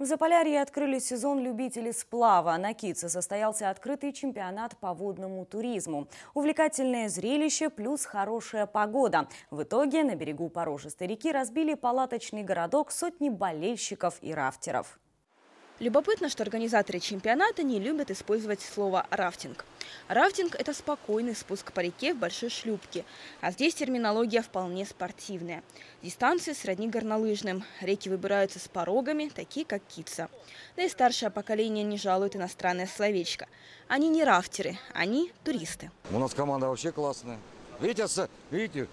В Заполярье открыли сезон любителей сплава. На Китце состоялся открытый чемпионат по водному туризму. Увлекательное зрелище плюс хорошая погода. В итоге на берегу порожистой реки разбили палаточный городок сотни болельщиков и рафтеров. Любопытно, что организаторы чемпионата не любят использовать слово «рафтинг». Рафтинг – это спокойный спуск по реке в большой шлюпке, а здесь терминология вполне спортивная. Дистанции сродни горнолыжным. Реки выбираются с порогами, такие как Китса. Да и старшее поколение не жалует иностранное словечко. Они не рафтеры, они туристы. У нас команда вообще классная. Видите, видите,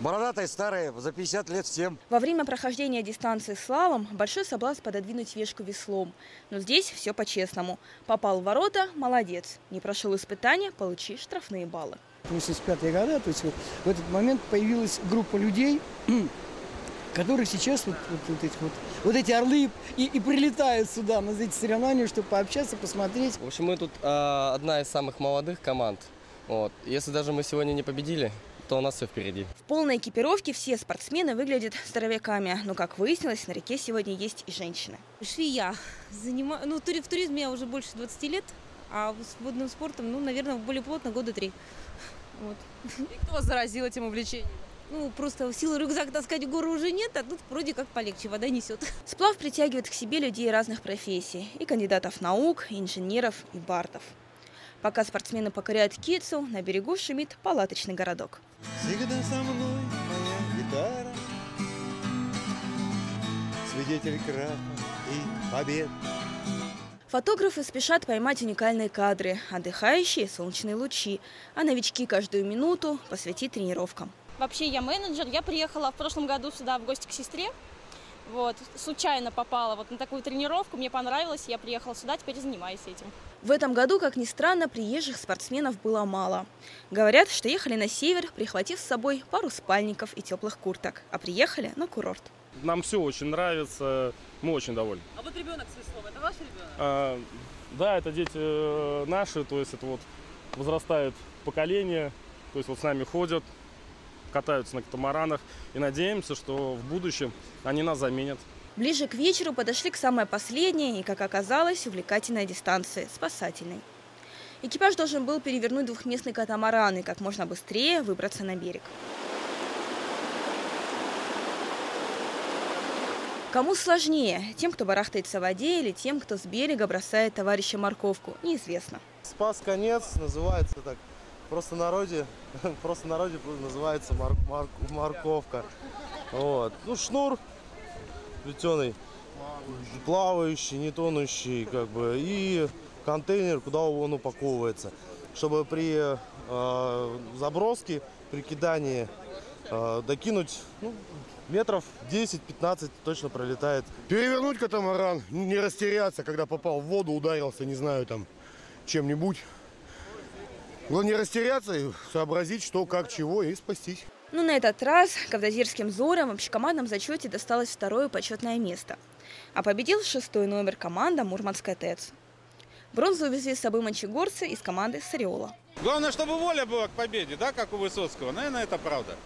Бородатые старые, за 50 лет всем. Во время прохождения дистанции слалом большой соблазн пододвинуть вешку веслом. Но здесь все по-честному. Попал в ворота – молодец. Не прошел испытания – получи штрафные баллы. 85-е годы, то есть вот в этот момент появилась группа людей, которые сейчас вот, вот, вот, эти, вот, вот эти орлы и, и прилетают сюда на эти соревнования, чтобы пообщаться, посмотреть. В общем, мы тут э, одна из самых молодых команд. Вот. Если даже мы сегодня не победили, то у нас все впереди. В полной экипировке все спортсмены выглядят здоровяками. Но, как выяснилось, на реке сегодня есть и женщины. Швея. Занима... Ну, в туризме я уже больше 20 лет, а с водным спортом, ну, наверное, более плотно года три. Вот. И кто вас заразил этим увлечением? Ну, просто силы рюкзак таскать в гору уже нет, а тут вроде как полегче, вода несет. Сплав притягивает к себе людей разных профессий. И кандидатов наук, и инженеров, и бардов. Пока спортсмены покоряют Кицу, на берегу шумит палаточный городок. Всегда со мной моя гитара, свидетель краха и побед. Фотографы спешат поймать уникальные кадры, отдыхающие – солнечные лучи, а новички каждую минуту посвятить тренировкам. Вообще я менеджер, я приехала в прошлом году сюда в гости к сестре, вот, случайно попала вот на такую тренировку, мне понравилось, я приехала сюда, теперь занимаюсь этим. В этом году, как ни странно, приезжих спортсменов было мало. Говорят, что ехали на север, прихватив с собой пару спальников и теплых курток, а приехали на курорт. Нам все очень нравится, мы очень довольны. А вот ребенок с веслом, это ваш ребенок? А, да, это дети э, наши, то есть это вот возрастает поколение, то есть вот с нами ходят, катаются на катамаранах. И надеемся, что в будущем они нас заменят. Ближе к вечеру подошли к самой последней и, как оказалось, увлекательной дистанции – спасательной. Экипаж должен был перевернуть двухместный катамаран и как можно быстрее выбраться на берег. Кому сложнее? Тем, кто барахтается в воде или тем, кто с берега бросает товарища морковку? Неизвестно. Спас конец, называется так просто народе, просто народе называется мор, мор, морковка. Вот. Ну, шнур плетеный, плавающий, не тонущий, как бы, и контейнер, куда он упаковывается, чтобы при э, заброске, при кидании э, докинуть ну, метров 10-15 точно пролетает. Перевернуть катамаран, не растеряться, когда попал в воду, ударился, не знаю, там, чем-нибудь. Главное не растеряться и сообразить, что, как, чего, и спастись. Но ну, на этот раз кавдозирским зорам в общекомандном зачете досталось второе почетное место. А победил шестой номер команда «Мурманская ТЭЦ». Бронзу увезли с собой манчегорцы из команды «Сариола». Главное, чтобы воля была к победе, да, как у Высоцкого. Наверное, это правда.